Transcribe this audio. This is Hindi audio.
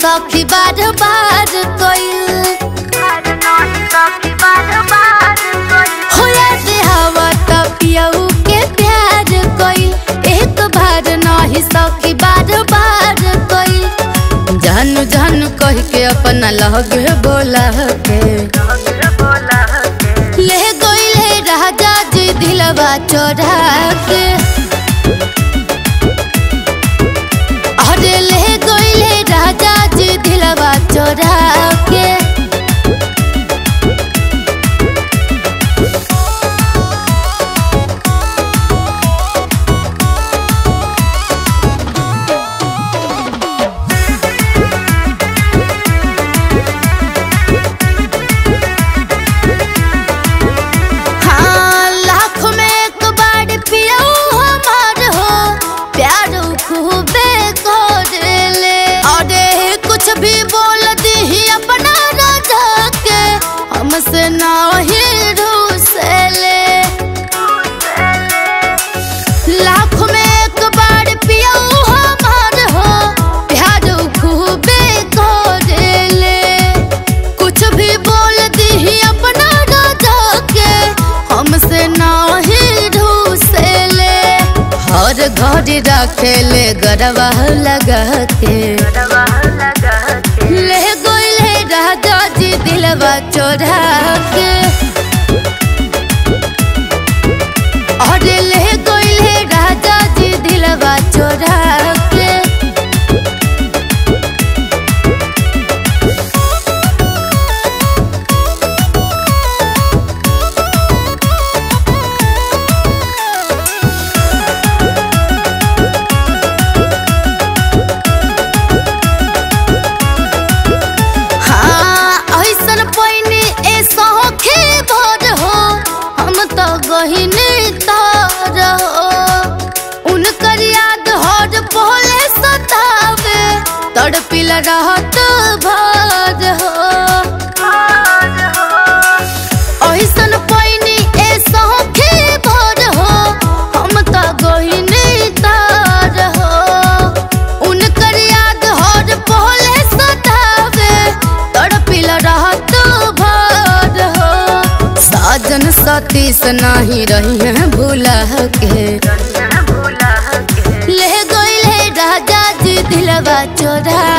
सखी सखी बार बार कोई। जानू जानू कह के अपना बोला के। ले गोइले राजा जी दिलवा चोरा के। जी चोरा रखेले गरबा लगा के ले गोइले राजा जी दिलवा चोरा के उनकर याद हर पहले सतावे। तड़पिल रहत साजन सना नहीं रही है भूला के। ले गोइले राजा जी दिलवा चोरा।